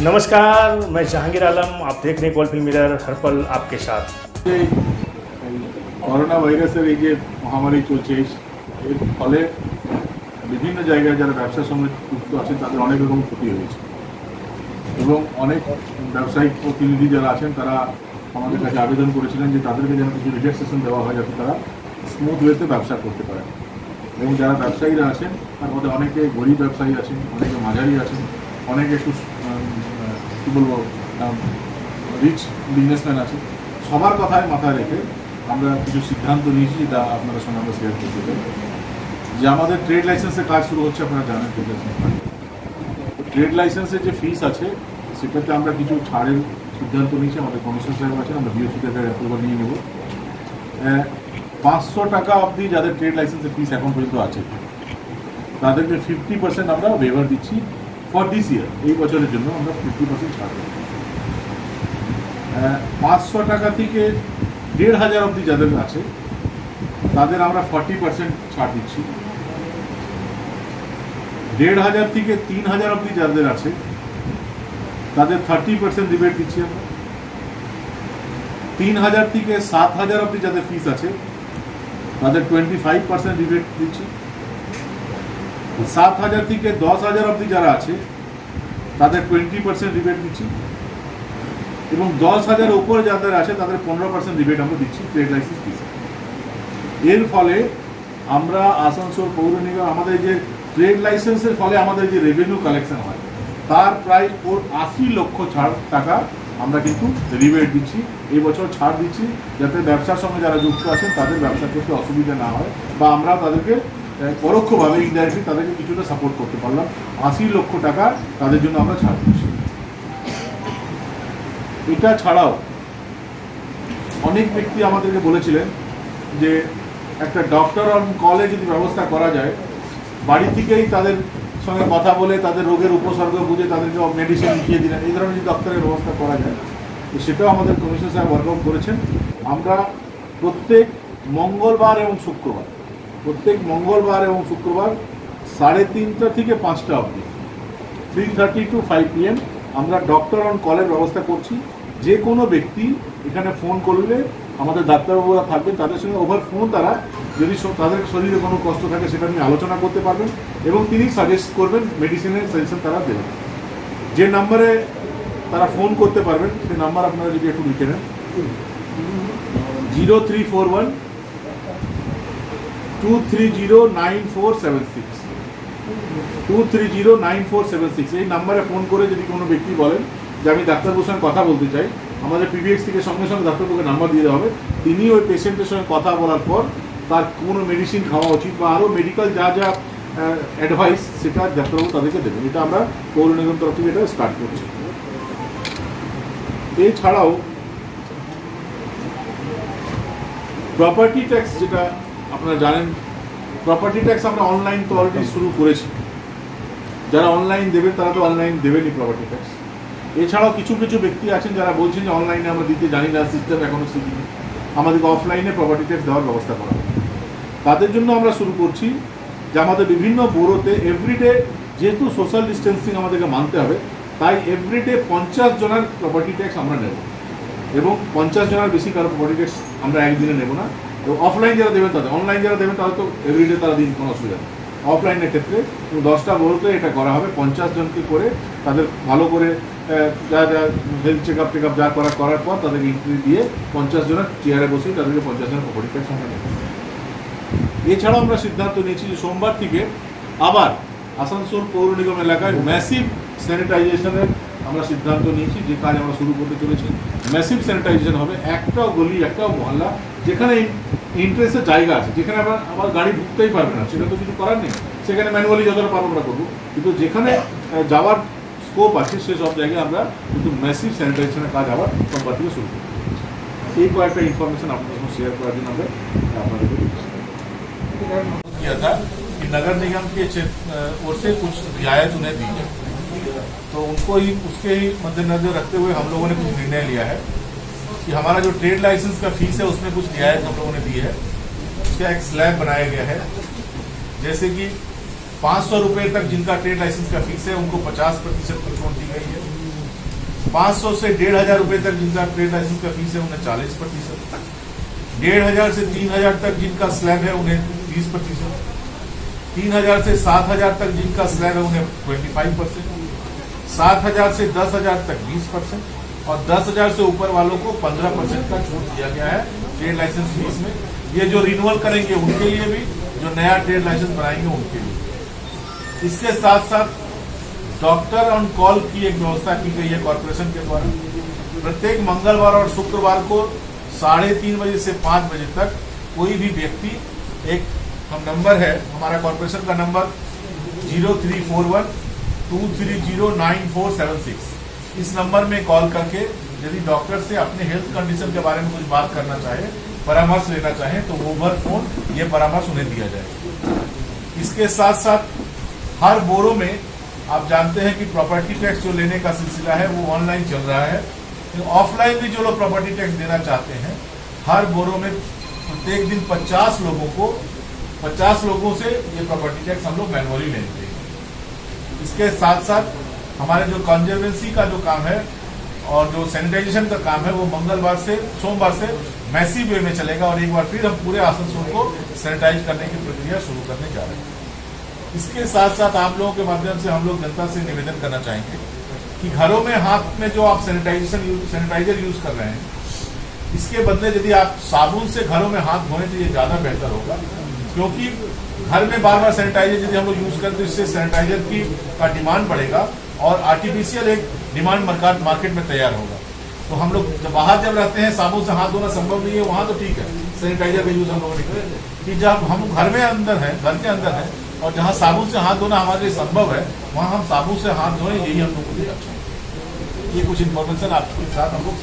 नमस्कार मैं जहांगीर आलम आप देख रहे हैं कॉल फिल्म मिरर हर पल आपके साथ এই করোনা ভাইরাসের এই যে মহামারী চলছে এই- এর ফলে বিভিন্ন জায়গায় যারা ব্যবসার সঙ্গে যুক্ত আছেন তাদের অনেক রকম ক্ষতি হয়েছে এবং অনেক ব্যবসায়িক প্রতিনিধি যারা আছেন তারা আমাদের কাছে আবেদন করেছিলেন যে তাদেরকে যেন কিছু রিল্যাক্সেশন দেওয়া হয় যাতে তারা স্মুথ ওয়েতে ব্যবসা করতে পারে এবং যারা ব্যবসায়ীরা আছেন তার মধ্যে অনেকে গরিব ব্যবসায়ী আছেন অনেকে মাঝারি আছেন অনেকে একটু উম, আহ, কী বলব রিচ বিজনেসম্যান আছে। সবার কথায় মাথায় রেখে আমরা কিছু সিদ্ধান্ত নিয়েছি যেটা আপনাদের সঙ্গে আমরা শেয়ার করতে চাই। যে আমাদের ট্রেড লাইসেন্সের কাজ শুরু হচ্ছে, আপনারা জানেন ট্রেড লাইসেন্স ট্রেড লাইসেন্সের যে ফিস আছে, সেটাতে আমরা কিছু ছাড়ের সিদ্ধান্ত নিয়েছি, আমাদের কমিশন সাহেব আছেন, আমরা বিওসি থেকে অ্যাপ্রুভাল নিয়ে নেব। পাঁচশো টাকা অবধি যাদের ট্রেড লাইসেন্সের ফিস এখন পর্যন্ত আছে, তাদেরকে ফিফটি পার্সেন্ট আমরা ওয়েভার দিচ্ছি। ফর দিস ইয়ার এই বছরের জন্য আমরা ফিফটি পার্সেন্ট ছাড় দেবো পাঁচশো টাকা থেকে দেড় হাজার অবধি যাদের আছে, তাদের আমরা ফর্টি পার্সেন্ট ছাড় দিচ্ছি। দেড় হাজার থেকে তিন হাজার অবধি যাদের আছে, তাদের থার্টি পার্সেন্ট রিবেট দিচ্ছি আমরা। তিন হাজার থেকে সাত হাজার অবধি যাদের ফিস আছে, তাদের টোয়েন্টি ফাইভ পার্সেন্ট রিবেট দিচ্ছি। সাত হাজার থেকে দশ হাজার অবধি যারা আছে, তাদের টোয়েন্টি পার্সেন্ট রিবেট দিচ্ছি। এবং দশ হাজার উপরে যাদের আছে, তাদের পনেরো পার্সেন্ট রিবেট আমরা দিচ্ছি ট্রেড লাইসেন্স ফিস এর ফলে আমরা আসানসোল পৌর নিগম, আমাদের যে ট্রেড লাইসেন্সের ফলে আমাদের যে রেভিনিউ কালেকশন হয়, তার প্রায় ওর আশি লক্ষ ছাড় টাকা আমরা কিন্তু রিবেট দিচ্ছি। এই বছর ছাড় দিচ্ছি যাতে ব্যবসার সঙ্গে যারা যুক্ত আছেন, তাদের ব্যবসা করতে অসুবিধা না হয়, বা আমরা তাদেরকে পরোক্ষভাবে ইনডাইরেক্টলি তাদেরকে কিছুটা সাপোর্ট করতে পারলাম। আশি লক্ষ টাকা তাদের জন্য আমরা ছাড় দিচ্ছি এটা ছাড়াও অনেক ব্যক্তি আমাদেরকে বলেছিলেন যে একটা ডক্টর অন কলে যদি ব্যবস্থা করা যায়, বাড়ি থেকেই তাদের সঙ্গে কথা বলে, তাদের রোগের উপসর্গ বুঝে তাদেরকে মেডিসিন লিখিয়ে দিলেন, এই ধরনের যদি ডক্টরের ব্যবস্থা করা যায়, তো সেটাও আমাদের কমিশন সাহেব ওয়ার্কআউট করেছেন। আমরা প্রত্যেক মঙ্গলবার এবং শুক্রবার প্রত্যেক মঙ্গলবার এবং শুক্রবার সাড়ে তিনটা থেকে পাঁচটা অবধি। Three thirty to five PM আমরা ডক্টর অন কলের ব্যবস্থা করছি। যে কোনো ব্যক্তি এখানে ফোন করলে আমাদের ডাক্তারবাবুরা থাকবেন তাদের সঙ্গে ওভার ফোন তারা যদি তাদের শরীরে কোনো কষ্ট থাকে সেটা নিয়ে আলোচনা করতে পারবেন এবং তিনি সাজেস্ট করবেন মেডিসিনের সাজেশন তারা দেবেন। যে নাম্বারে তারা ফোন করতে পারবেন সেই নাম্বার আপনারা যদি একটু লিখে নেন। Zero three four one two three zero nine four seven six two three zero nine four seven six এই নাম্বারে ফোন করে যদি কোনো ব্যক্তি বলেন যে আমি ডাক্তারবাবুর সঙ্গে কথা বলতে চাই, আমাদের পিবিএক্স থেকে সঙ্গে সঙ্গে ডাক্তারবাবুকে নাম্বার দিয়ে হবে। তিনি ওই পেশেন্টের সঙ্গে কথা বলার পর তার কোনো মেডিসিন খাওয়া উচিত বা আরও মেডিকেল যা যা অ্যাডভাইস সেটা ডাক্তারবাবু তাদেরকে দেবেন। এটা আমরা পৌর নিগম তরফ থেকে এটা স্টার্ট করছি। এছাড়াও প্রপার্টি ট্যাক্স যেটা আপনারা জানেন প্রপার্টি ট্যাক্স আমরা অনলাইন তো অলরেডি শুরু করেছি। যারা অনলাইন দেবেন, তারা তো অনলাইন দেবেনই প্রপার্টি ট্যাক্স এছাড়াও কিছু কিছু ব্যক্তি আছেন যারা বলছেন যে অনলাইনে আমরা দিতে জানি না সিস্টেম এখনও শিখিনি আমাদেরকে অফলাইনে প্রপার্টি ট্যাক্স দেওয়ার ব্যবস্থা করা তাদের জন্য আমরা শুরু করছি যে আমাদের বিভিন্ন বোরোতে এভরিডে যেহেতু সোশ্যাল ডিস্টেন্সিং আমাদেরকে মানতে হবে, তাই এভরিডে পঞ্চাশ জনের প্রপার্টি ট্যাক্স আমরা নেব। এবং পঞ্চাশ জনের বেশি কারও প্রপার্টি ট্যাক্স আমরা একদিনে নেব না। অফলাইন যারা দেবেন তাদের অনলাইন যারা দেবেন তারা তো এভরিডে তারা দিন কোনো অসুবিধা নেই। অফলাইনের ক্ষেত্রে দশটা বলতে এটা করা হবে, পঞ্চাশ জনকে করে তাদের ভালো করে যা যা health check up take up যা করা, করার পর তাদেরকে এন্ট্রি দিয়ে পঞ্চাশ জনের চেয়ারে বসেই তাদেরকে পঞ্চাশ জনের ট্যাক্স আমরা নেব এছাড়াও আমরা সিদ্ধান্ত নিয়েছি যে সোমবার থেকে আবার আসানসোল পৌর নিগম এলাকায় ম্যাসিভ স্যানিটাইজেশনের আমরা সিদ্ধান্ত নিয়েছি যে কাজ আমরা শুরু করতে চলেছি ম্যাসিভ স্যানিটাইজেশন হবে একটাও গলি একটাও মহল্লা যেখানে ইন্টারেস্টের জায়গা আছে যেখানে আবার আবার গাড়ি ঢুকতেই পারবে না সেটা তো কিছু করার নেই সেখানে ম্যানুয়ালি যতটা পারবো আমরা করবো কিন্তু যেখানে আহ, যাওয়ার স্কোপ আছে সেসব জায়গায় আমরা কিন্তু ম্যাসিভ স্যানিটাইজেশনের কাজ আবার সোমবার থেকে শুরু করবো এই কয়েকটা ইনফরমেশন আপনাদের সঙ্গে শেয়ার করার জন্য আমরা আপনাদেরকে দিচ্ছি किया था कि नगर निगम के क्षेत्र ओर से कुछ रियायत उन्हें दी है तो उनको ही उसके ही मद्देनजर रखते हुए हम लोगों ने कुछ निर्णय लिया है कि हमारा जो ट्रेड लाइसेंस का फ़ीस है, उसमें कुछ रियायत हम लोगों ने दी है। उसका एक स्लैब बनाया गया है। जैसे कि पाँच सौ रुपये तक जिनका ट्रेड लाइसेंस का फ़ीस है, उनको पचास प्रतिशत की छूट दी गई है। 500 से डेढ़ हज़ार रुपए तक जिनका ट्रेड लाइसेंस का फ़ीस है, उन्हें चालीस प्रतिशत डेढ़ हज़ार से तीन हज़ार तक जिनका स्लैब है, उन्हें तीस प्रतिशत। तीन हज़ार से सात हज़ार तक जिनका स्लैब है, उन्हें ट्वेंटी फाइव परसेंट सात हज़ार से दस हज़ार तक बीस परसेंट और दस हज़ार से ऊपर वालों को पंद्रह परसेंट का छूट दिया गया है ट्रेड लाइसेंस फ़ीस में। ये जो रिन्यूअल करेंगे उनके लिए भी, जो नया ट्रेड लाइसेंस बनाएँगे उनके लिए। इसके साथ साथ डॉक्टर ऑन कॉल की एक व्यवस्था की गई है कॉरपोरेशन के द्वारा। प्रत्येक मंगलवार और शुक्रवार को साढ़े तीन बजे से पाँच बजे तक कोई भी व्यक्ति, एक हम नंबर है, हमारा कॉरपोरेशन का number zero three four one two three zero nine four seven six इस नंबर में कॉल करके यदि डॉक्टर से अपने हेल्थ कंडीशन के बारे में कुछ बात करना चाहे, परामर्श लेना चाहे तो ओवर फ़ोन ये परामर्श उन्हें दिया जाए। इसके साथ साथ हर बोरो में आप जानते हैं कि प्रॉपर्टी टैक्स जो लेने का सिलसिला है, वो ऑनलाइन चल रहा है। तो ऑफलाइन भी जो लोग प्रॉपर्टी टैक्स देना चाहते हैं, हर बोरो में प्रत्येक दिन 50 लोगों को 50 लोगों से ये प्रॉपर्टी टैक्स हम लोग मैनुअली हैं। इसके साथ साथ हमारे जो कंजर्वेंसी का जो काम है और जो सैनिटाइजेशन का काम है, वो मंगलवार से, सोमवार से मैसिव वे में चलेगा और एक बार फिर हम पूरे आसनसोल को सैनिटाइज करने की प्रक्रिया शुरू करने जा रहे हैं। इसके साथ साथ आप लोगों के माध्यम से हम लोग जनता से निवेदन करना चाहेंगे कि घरों में, हाथ में जो आप सैनिटाइजेशन यूज़ सैनिटाइजर यूज़ कर रहे हैं, इसके बदले यदि आप साबुन से घरों में हाथ धोए तो ये ज़्यादा बेहतर होगा। क्योंकि घर में बार बार सैनिटाइजर यदि हम लोग यूज़ करें तो इससे सैनिटाइजर की, का डिमांड बढ़ेगा और आर्टिफिशियल एक डिमांड मार्केट में तैयार होगा। तो हम लोग जब बाहर जब रहते हैं, साबुन से हाथ धोना संभव नहीं है, वहाँ तो ठीक है। सैनिटाइजर का यूज़ हम लोग नहीं कि जब हम घर में अंदर है, घर के अंदर है, और जहाँ साबुन से हाथ धोना हमारे लिए संभव है, वहाँ हम साबुन से हाथ धोएँ, यही हम लोग को लिए अच्छा ये कुछ इन्फॉर्मेशन आपके साथ हम लोग